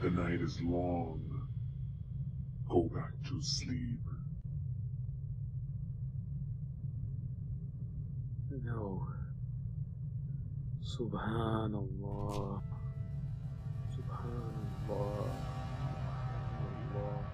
The night is long. Go back to sleep. No. Subhanallah. Subhanallah. Subhanallah.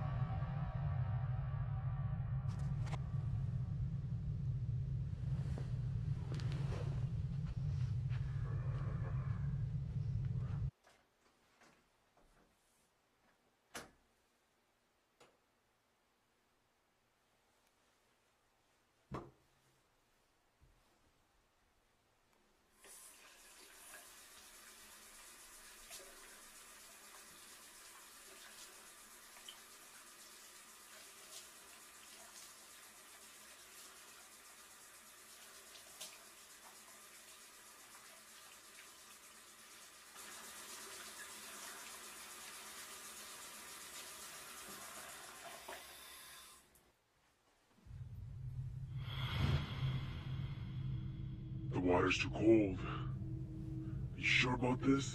The water's too cold. Are you sure about this?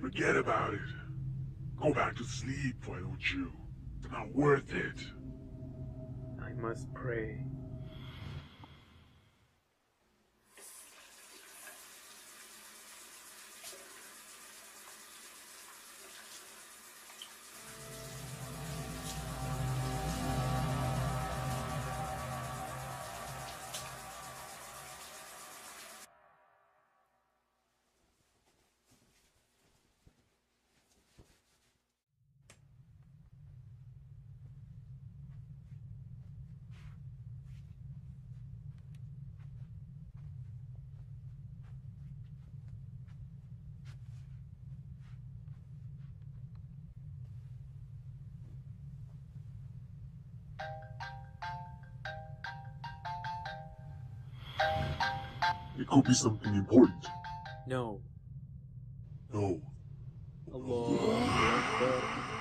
Forget about it. Go back to sleep, why don't you? It's not worth it. I must pray. It could be something important. No. No. Allah.